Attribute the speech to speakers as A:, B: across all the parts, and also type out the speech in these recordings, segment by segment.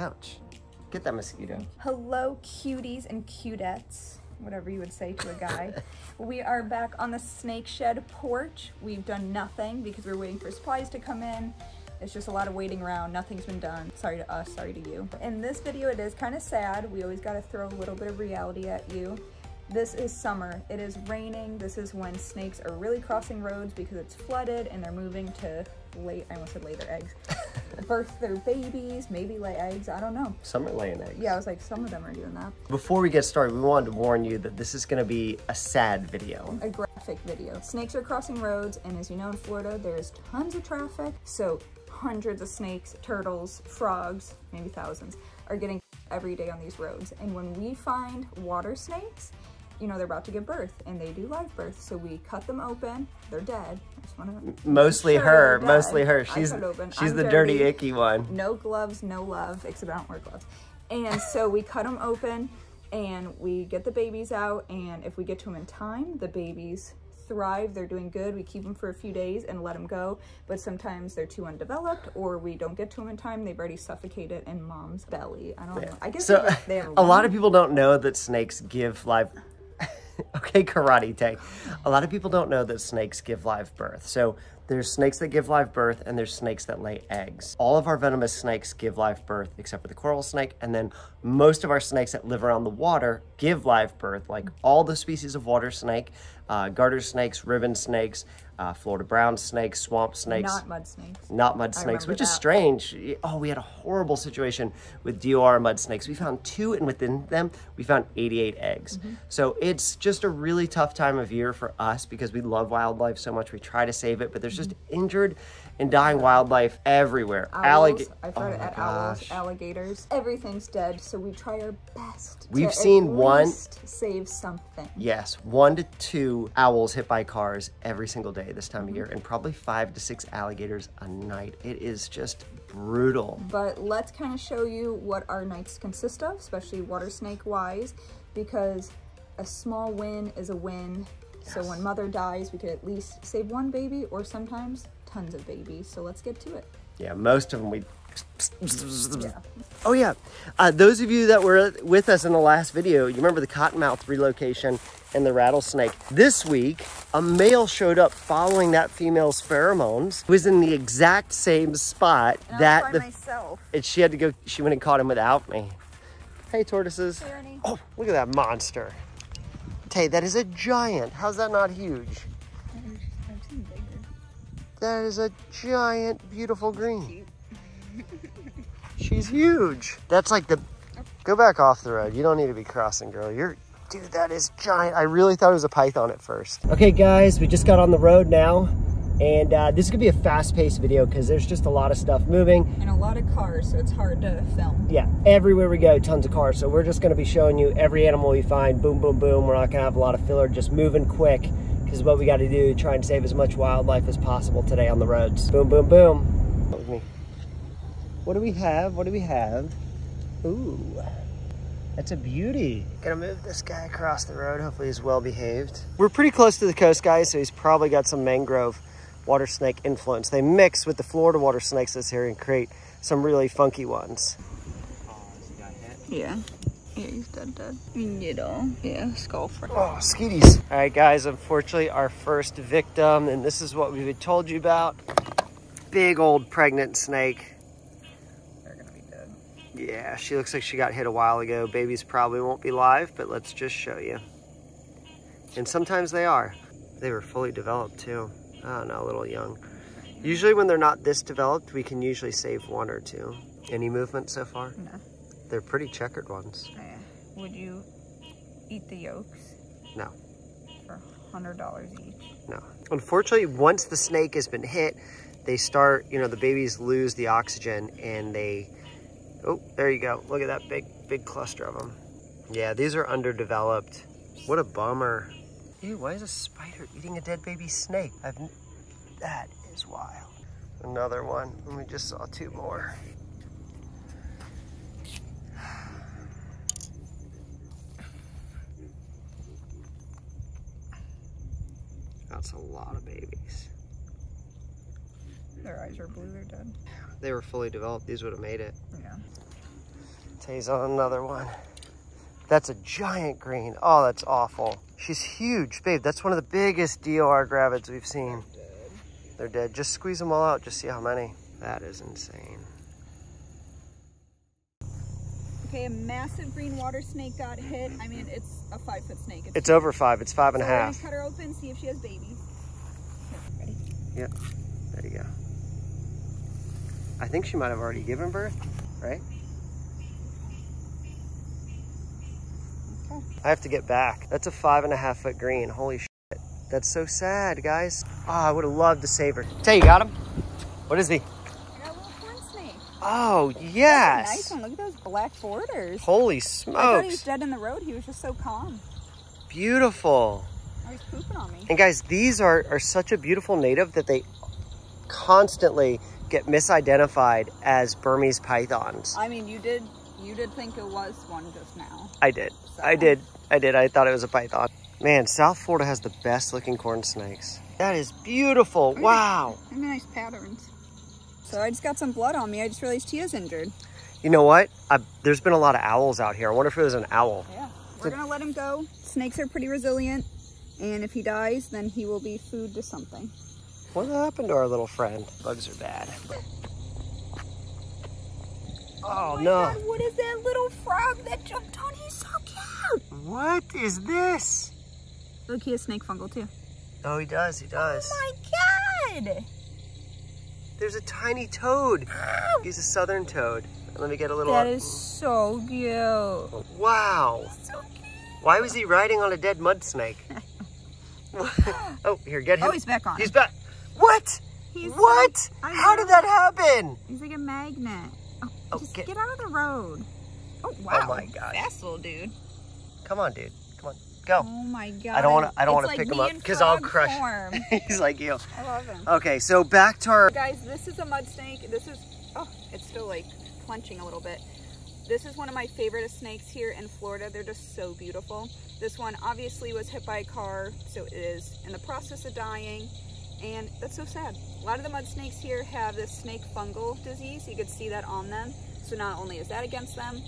A: Ouch. Get that mosquito.
B: Hello, cuties and cutettes, whatever you would say to a guy. we are back on the snake shed porch. We've done nothing because we're waiting for supplies to come in. It's just a lot of waiting around. Nothing's been done. Sorry to us, sorry to you. In this video, it is kind of sad. We always got to throw a little bit of reality at you. This is summer. It is raining. This is when snakes are really crossing roads because it's flooded and they're moving to lay, I almost said lay their eggs, birth their babies, maybe lay eggs. I don't know.
A: Some are laying eggs.
B: Yeah, I was like, some of them are doing that.
A: Before we get started, we wanted to warn you that this is going to be a sad video.
B: A graphic video. Snakes are crossing roads, and as you know, in Florida, there's tons of traffic. So hundreds of snakes, turtles, frogs, maybe thousands, are getting every day on these roads. And when we find water snakes, you know, they're about to give birth and they do live birth. So we cut them open. They're dead. I just want
A: to mostly sure her, mostly her. She's she's I'm the dirty, dirty, icky one.
B: No gloves, no love, except I don't wear gloves. And so we cut them open and we get the babies out. And if we get to them in time, the babies thrive, they're doing good. We keep them for a few days and let them go. But sometimes they're too undeveloped or we don't get to them in time. They've already suffocated in mom's belly. I don't yeah. know. I guess
A: so, they have a, a lot of people don't know that snakes give live okay, karate take. A lot of people don't know that snakes give live birth. So there's snakes that give live birth and there's snakes that lay eggs. All of our venomous snakes give live birth except for the coral snake. And then most of our snakes that live around the water give live birth, like all the species of water snake, uh, garter snakes, ribbon snakes, uh, Florida brown snakes, swamp snakes.
B: Not mud snakes.
A: Not mud snakes, which that. is strange. Oh, we had a horrible situation with DOR mud snakes. We found two, and within them, we found 88 eggs. Mm -hmm. So it's just a really tough time of year for us because we love wildlife so much. We try to save it, but there's just mm-hmm. injured and dying wildlife everywhere.
B: Owls, I've heard oh at owls, alligators, everything's dead. So we try our best.
A: We've seen one
B: save something.
A: Yes, one to two owls hit by cars every single day this time mm -hmm. of year, and probably five to six alligators a night. It is just brutal.
B: But let's kind of show you what our nights consist of, especially water snake wise, because a small win is a win. Yes. So when mother dies, we could at least save one baby or sometimes tons of babies. So let's get to it.
A: Yeah, most of them we yeah. Oh yeah, uh, those of you that were with us in the last video, you remember the cottonmouth relocation and the rattlesnake. This week, a male showed up following that female's pheromones, was in the exact same spot
B: and
A: that
B: the myself.
A: and she had to go. She went and caught him without me. Hey tortoises!
B: Hey,
A: oh, look at that monster! Tay, that is a giant. How's that not huge? That is a giant, beautiful green. She's huge. That's like the, go back off the road. You don't need to be crossing, girl. You're, dude, that is giant. I really thought it was a python at first. Okay, guys, we just got on the road now. And uh, this is gonna be a fast-paced video because there's just a lot of stuff moving.
B: And a lot of cars, so it's hard to film.
A: Yeah, everywhere we go, tons of cars. So we're just gonna be showing you every animal we find, boom, boom, boom. We're not gonna have a lot of filler, just moving quick is what we got to do to try and save as much wildlife as possible today on the roads. Boom, boom, boom. What do we have? What do we have? Ooh, that's a beauty. Gonna move this guy across the road. Hopefully he's well behaved. We're pretty close to the coast, guys, so he's probably got some mangrove water snake influence. They mix with the Florida water snakes this area and create some really funky ones.
B: Yeah. Yeah, he's dead, dead. You um, know, yeah, skull front.
A: Oh, skeeties. All right, guys, unfortunately, our first victim, and this is what we told you about. Big old pregnant snake.
B: They're gonna be dead.
A: Yeah, she looks like she got hit a while ago. Babies probably won't be live, but let's just show you. And sometimes they are. They were fully developed too. Oh no, a little young. Usually when they're not this developed, we can usually save one or two. Any movement so far?
B: No.
A: They're pretty checkered ones.
B: Would you eat the yolks?
A: No.
B: For $100 each?
A: No. Unfortunately, once the snake has been hit, they start, you know, the babies lose the oxygen and they, oh, there you go. Look at that big, big cluster of them. Yeah, these are underdeveloped. What a bummer. Ew, why is a spider eating a dead baby snake? I've, that is wild. Another one, and we just saw two more. That's a lot of babies.
B: Their eyes are blue, they're dead.
A: They were fully developed, these would have made it.
B: Yeah.
A: Tay's on another one. That's a giant green. Oh, that's awful. She's huge, babe. That's one of the biggest DOR gravids we've seen. They're dead. Just squeeze them all out. Just see how many. That is insane.
B: Okay, a massive green water snake got hit. I mean, it's a five foot snake.
A: It's over five. It's five and
B: so we're
A: half.
B: cut her open, see if she has babies. Here, ready?
A: Yep. There you go. I think she might have already given birth, right?
B: Okay.
A: I have to get back. That's a five and a half foot green. Holy shit. That's so sad, guys. Oh, I would have loved to save her. Tay, you got him? What is he?
B: I got a little corn snake.
A: Oh, yes.
B: nice one. Look at those black borders.
A: Holy smokes!
B: I thought he was dead in the road. He was just so calm.
A: Beautiful.
B: Oh, he's pooping on me.
A: And guys, these are, are such a beautiful native that they constantly get misidentified as Burmese pythons.
B: I mean, you did you did think it was one just now.
A: I did. I did. I did. I thought it was a python. Man, South Florida has the best looking corn snakes. That is beautiful. Wow.
B: Nice patterns. So I just got some blood on me. I just realized Tia's injured.
A: You know what? I, there's been a lot of owls out here. I wonder if it was an owl.
B: Yeah. We're gonna let him go. Snakes are pretty resilient. And if he dies, then he will be food to something.
A: What happened to our little friend? Bugs are bad. Oh, oh,
B: my
A: no.
B: God, what is that little frog that jumped on? He's so cute.
A: What is this?
B: Look, he has snake fungal too.
A: Oh, he does. He does.
B: Oh my god!
A: There's a tiny toad. He's a southern toad. Let me get a little.
B: That is so cute.
A: Wow.
B: So cute.
A: Why was he riding on a dead mud snake? oh, here, get oh, him.
B: Oh, he's back on.
A: He's back. What?
B: He's
A: what?
B: I
A: How did that happen?
B: He's like a magnet. Oh,
A: Oh,
B: just
A: get-
B: get... out of the road. Oh, oh wow!
A: Oh, my God.
B: fast little dude.
A: Come on, dude. Go.
B: Oh my god!
A: I don't want to. I don't want to
B: like
A: pick him up because I'll crush.
B: form.
A: He's like you.
B: I love him.
A: Okay, so back to our.
B: Guys, this is a mud snake. This is, oh, it's still like clenching a little bit. This is one of my favorite snakes here in Florida. They're just so beautiful. This one obviously was hit by a car, so it is in the process of dying. And that's so sad. A lot of the mud snakes here have this snake fungal disease. You could see that on them. So not only is that against them,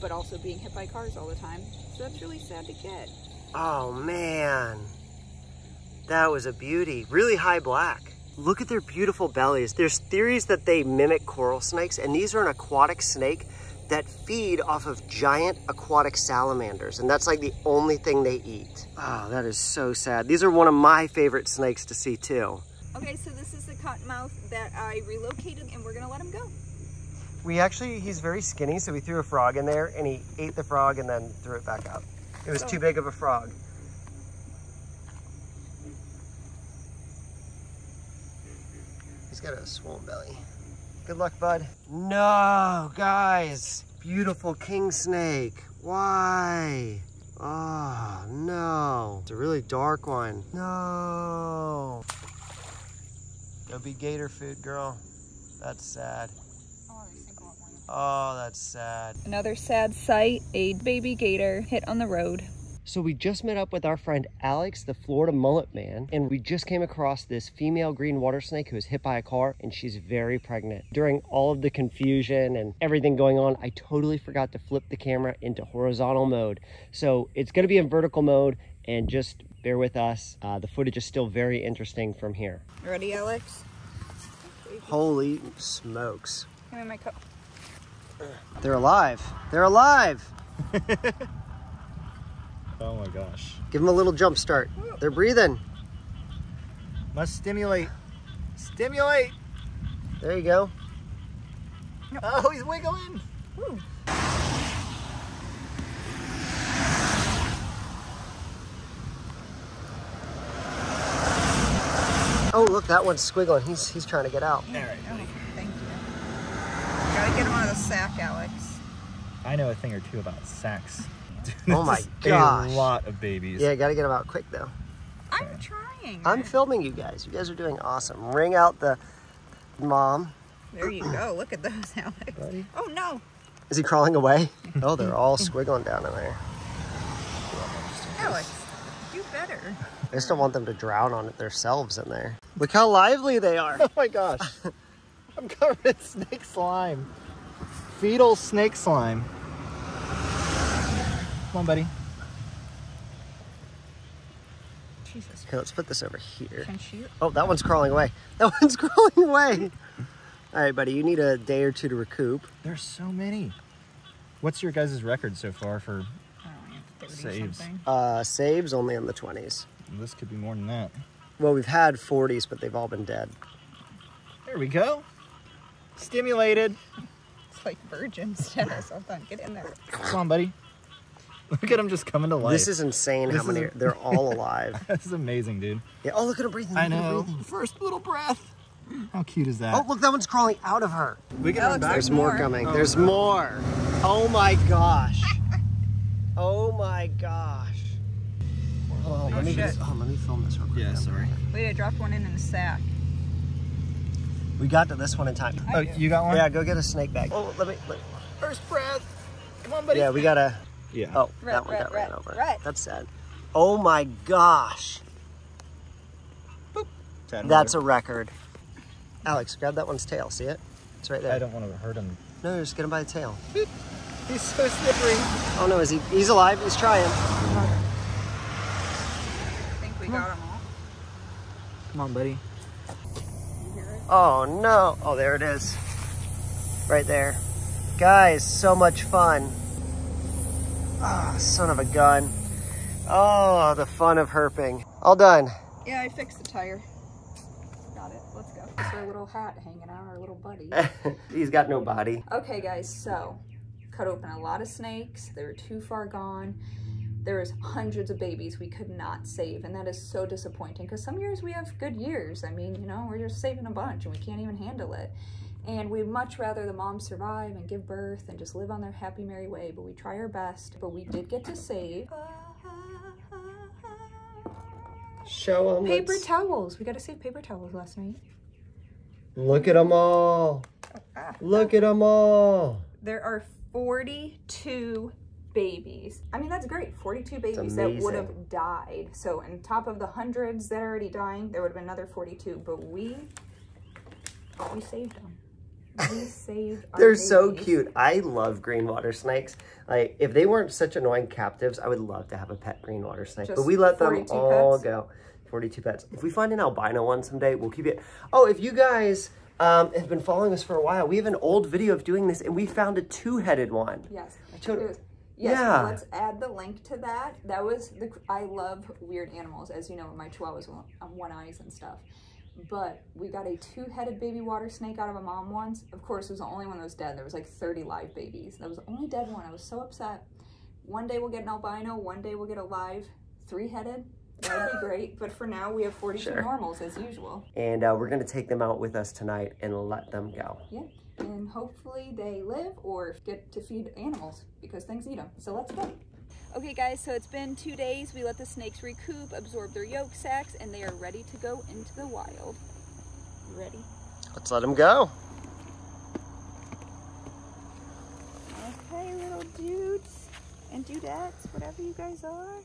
B: but also being hit by cars all the time. So that's really sad to get.
A: Oh man, that was a beauty. Really high black. Look at their beautiful bellies. There's theories that they mimic coral snakes, and these are an aquatic snake that feed off of giant aquatic salamanders, and that's like the only thing they eat. Oh, that is so sad. These are one of my favorite snakes to see too.
B: Okay, so this is the cottonmouth that I relocated and we're gonna let him go.
A: We actually, he's very skinny, so we threw a frog in there, and he ate the frog and then threw it back out. It was too big of a frog. He's got a swollen belly. Good luck, bud. No, guys. Beautiful king snake. Why? Oh, no. It's a really dark one. No. Go be gator food, girl. That's sad. Oh, that's sad.
B: Another sad sight, a baby gator hit on the road.
A: So we just met up with our friend Alex, the Florida mullet man, and we just came across this female green water snake who was hit by a car and she's very pregnant. During all of the confusion and everything going on, I totally forgot to flip the camera into horizontal mode. So it's gonna be in vertical mode and just bear with us. Uh, the footage is still very interesting from here.
B: Ready, Alex?
A: Holy smokes.
B: Give me my cup.
A: They're alive. They're alive.
C: Oh my gosh.
A: Give them a little jump start. They're breathing.
C: Must stimulate. Stimulate.
A: There you go.
C: Oh, he's wiggling.
A: Oh, look, that one's squiggling. He's he's trying to get out.
C: All right.
B: Oh, thank you. Gotta get him out of the sack, Alex.
C: I know a thing or two about sacks.
A: Oh my
C: This
A: gosh.
C: A lot of babies.
A: Yeah, gotta get them out quick though.
B: I'm trying.
A: I'm filming you guys. You guys are doing awesome. Ring out the mom.
B: There you go. Look at those, Alex.
A: Ready?
B: Oh no,
A: Is he crawling away? Oh, they're all squiggling down in there.
B: Alex, do better.
A: I just don't want them to drown on it themselves in there. Look how lively they are.
C: Oh my gosh. I'm covered in snake slime. Fetal snake slime. Come on, buddy.
B: Jesus.
A: Okay, let's put this over here.
B: Can she?
A: Oh, that one's crawling away. That one's crawling away. All right, buddy, you need a day or two to recoup.
C: There's so many. What's your guys' record so far for
B: know,
C: Saves.
A: Uh, saves only in the 20s.
C: this? Could be more than that.
A: Well, we've had 40s, but they've all been dead.
C: There we go. Stimulated.
B: It's like virgin status. Hold on, get in there.
C: Come on, buddy. Look at him just coming to life.
A: This is insane
C: This
A: how many
C: a-
A: they're all alive.
C: this is amazing, dude.
A: Yeah. Oh, look at her breathing.
C: I
A: look at her
C: know.
A: breathing.
C: First little breath. How cute is that?
A: Oh, look, that one's crawling out of her.
C: we can
B: Alex,
C: back.
A: There's
B: There's
A: more
B: more.
A: coming.
C: Oh,
A: There's
C: no.
A: more. Oh my gosh. Oh my gosh. Oh, let me
B: shit.
A: just, oh, let me film this real quick.
C: Yeah, sorry.
B: Wait, I dropped one in in a sack.
A: We got to this one in time.
C: Oh, you got one?
A: Yeah, go get a snake bag. Oh, let me. Let,
C: First breath. Come on, buddy.
A: yeah, we gotta.
C: Yeah.
A: Oh,
B: Right,
A: that one
B: right,
A: got ran over.
B: right.
A: That's sad. Oh my gosh. Boop. That's a record. Alex, grab that one's tail. See it? It's right there.
C: I don't want to hurt him.
A: No, just get him by the tail.
C: He's so slippery.
A: Oh no, is he? He's alive. He's trying.
B: I think we got them all.
C: Come on, buddy.
B: You hear it?
A: Oh no. Oh, there it is. Right there. Guys, so much fun. Ah, son of a gun. Oh, the fun of herping. All done.
B: Yeah, I fixed the tire. Got it. Let's go. It's our little hat hanging out, our little buddy.
A: He's got no body.
B: Okay, guys, so cut open a lot of snakes. They were too far gone. There was hundreds of babies we could not save, and that is so disappointing because some years we have good years. I mean, you know, we're just saving a bunch and we can't even handle it. And we'd much rather the moms survive and give birth and just live on their happy, merry way, but we try our best. But we did get to save.
A: Show him.
B: Paper towels. We got to save paper towels last night.
A: Look at them all. Ah, ah. Look at them all.
B: There are 42 babies. I mean, that's great. 42 babies that would have died. So, on top of the hundreds that are already dying, there would have been another 42. But we, we saved them. We saved
A: They're so cute. I love green water snakes. Like, if they weren't such annoying captives, I would love to have a pet green water snake. but we let them all
B: pets?
A: go. 42 pets. If we find an albino one someday, we'll keep it. Oh, if you guys um, have been following us for a while, we have an old video of doing this, and we found a two-headed one.
B: Yes.
A: showed-
B: It was- Yes,
A: Yeah.
B: let's add the link to that. That was the. I love weird animals, as you know, my chihuahuas on on one eyes and stuff. But we got a two-headed baby water snake out of a mom once. Of course, it was the only one that was dead. There was like 30 live babies. That was the only dead one. I was so upset. One day we'll get an albino. One day we'll get a live three-headed. That would be great. But for now, we have 42
A: Sure.
B: normals as usual.
A: And uh, we're going to take them out with us tonight and let them go.
B: Yeah. And hopefully they live or get to feed animals because things eat them. So let's go. Okay guys, so it's been two days. We let the snakes recoup, absorb their yolk sacs, and they are ready to go into the wild. You ready?
A: Let's let them go.
B: Okay, little dudes and dudettes, whatever you guys are.